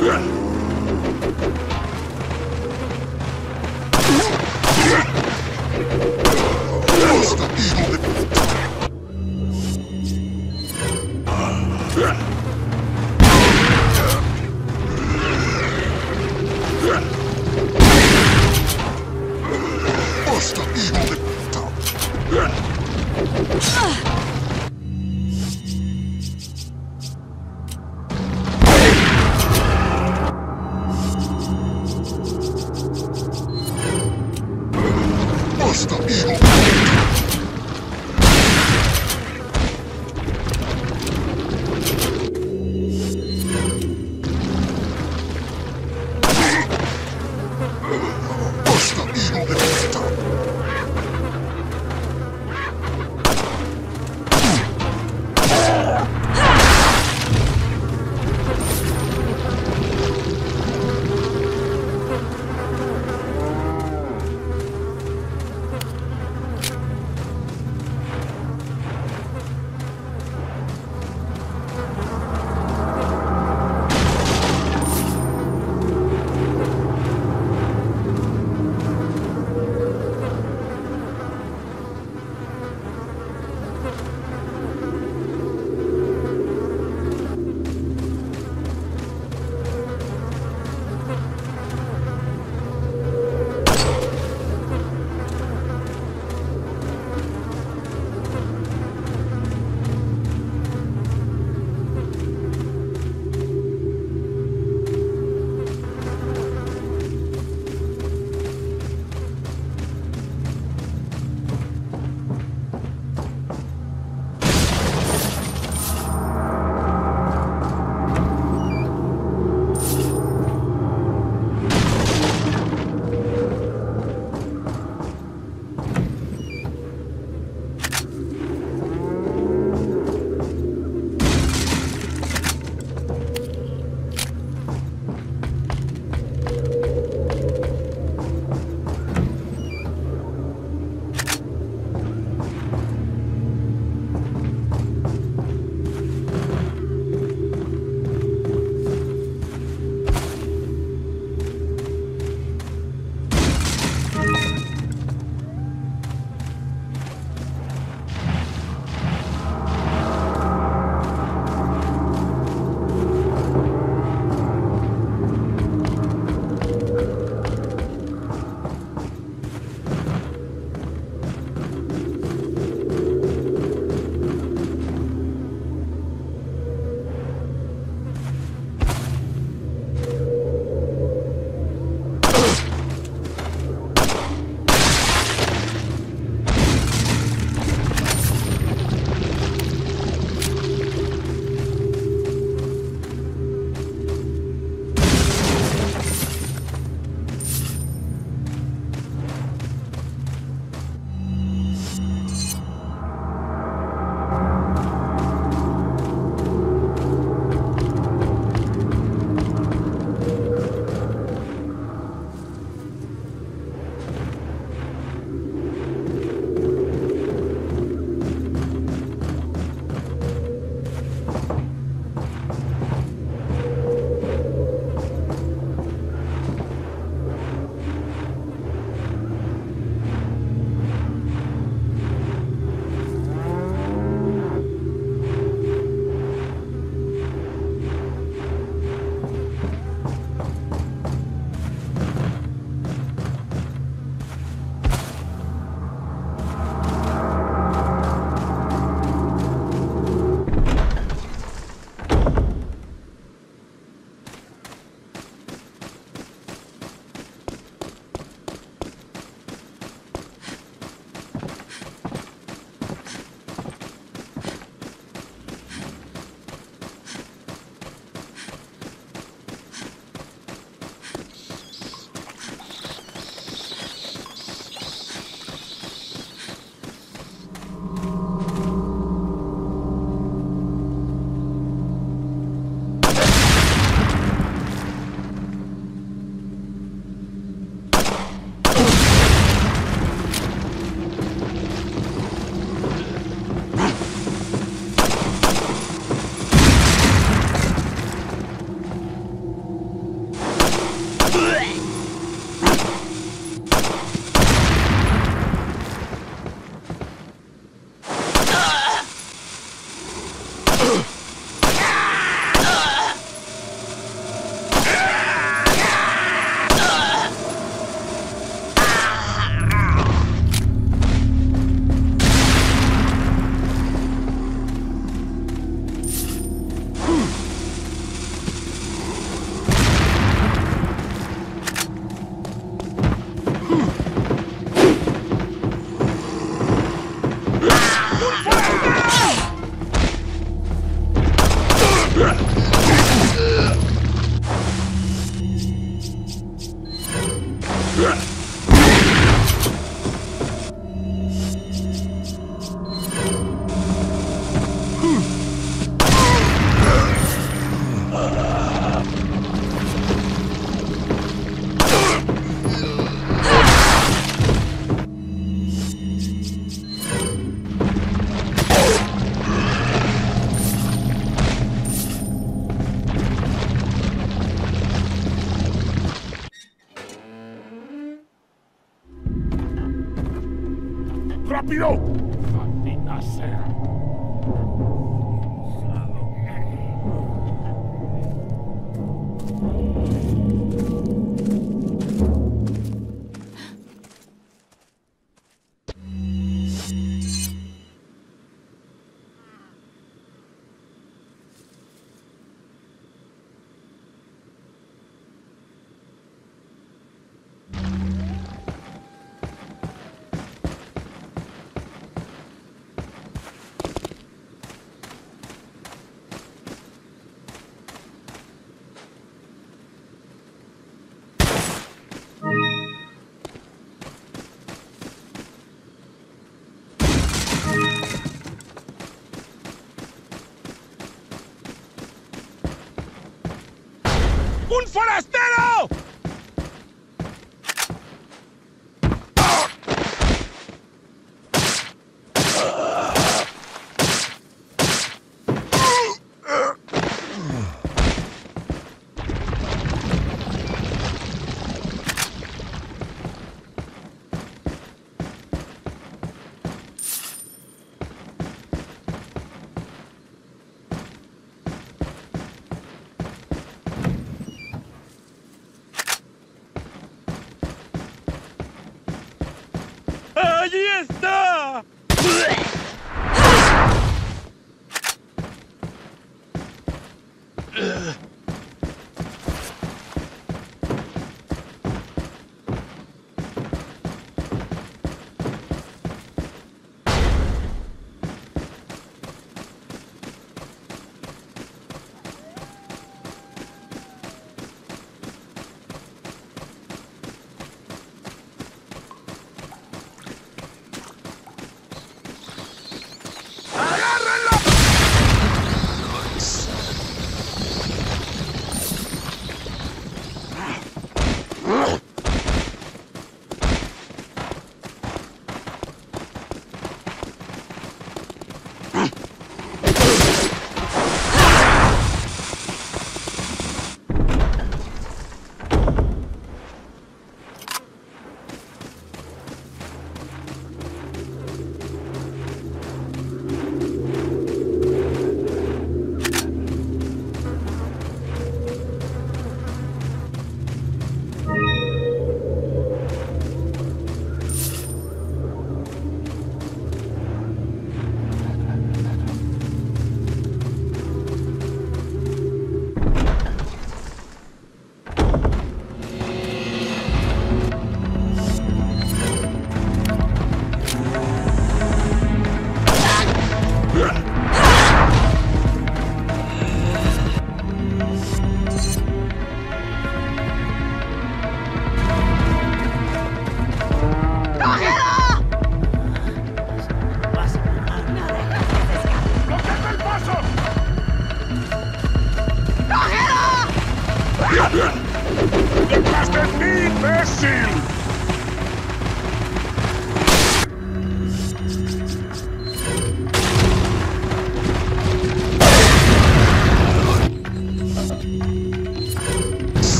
Yeah. un foraste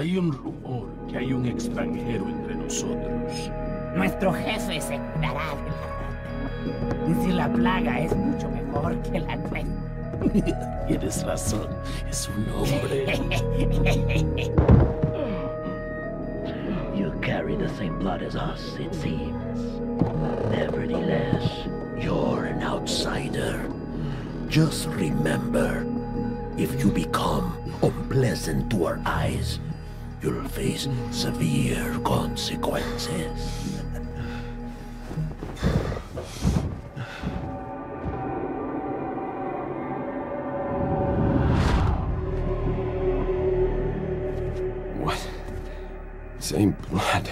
Hay un rumor que hay un extranjero entre nosotros. Nuestro jefe se curará de la rata. Y si la plaga es mucho mejor que la nuestra. Tienes razón, es un hombre. You carry the same blood as us, it seems. Nevertheless, you're an outsider. Just remember, if you become unpleasant to our eyes, you'll face severe consequences. What? Same blood.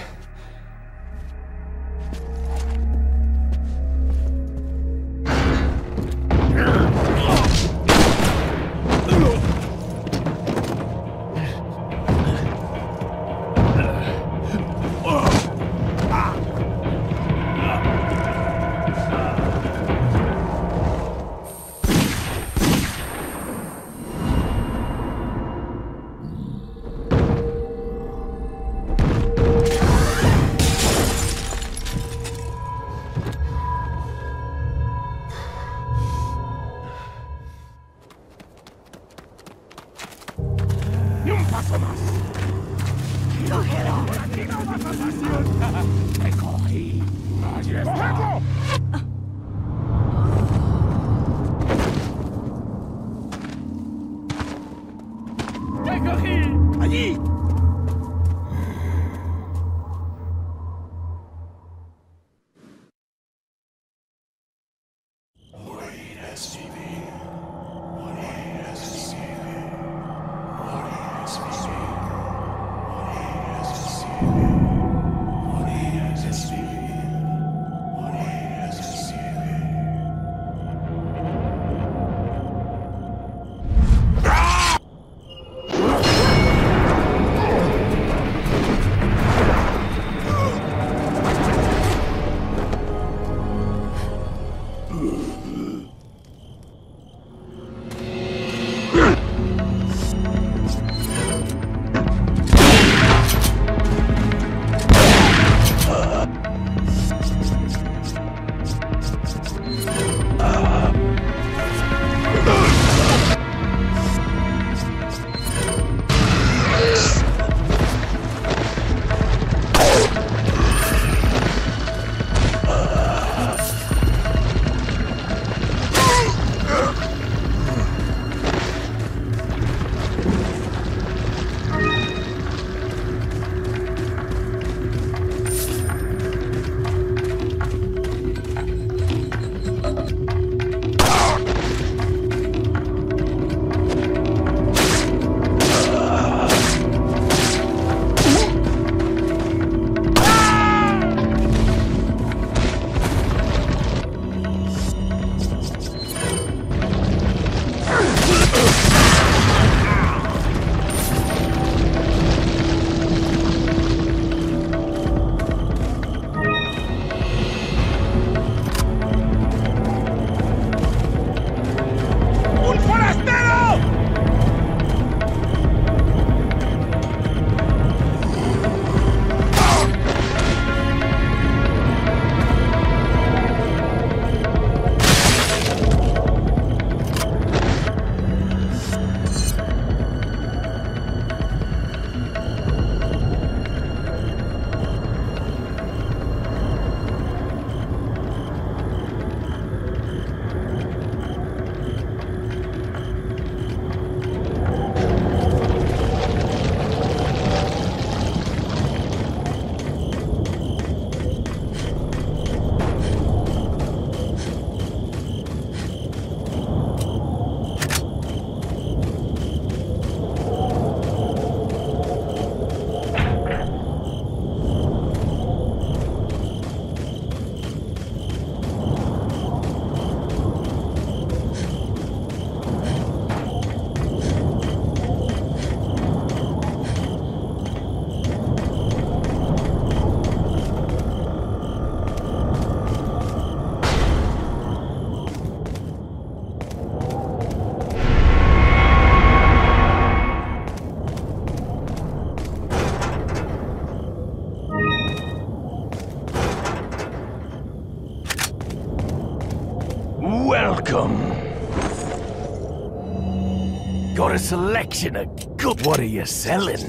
Selection of good. What are you selling?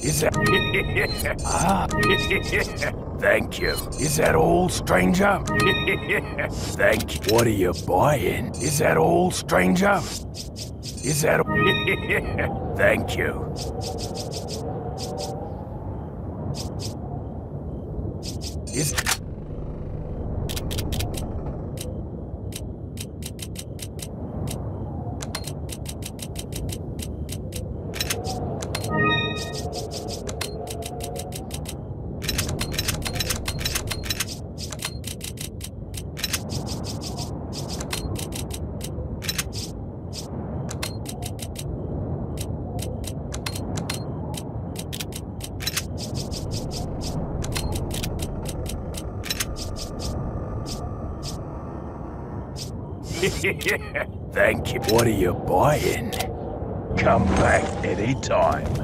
Is that. ah. Thank you. Is that all, stranger? Thank you. What are you buying? Is that all, stranger? Is that. Thank you. Thank you. What are you buying? Come back anytime.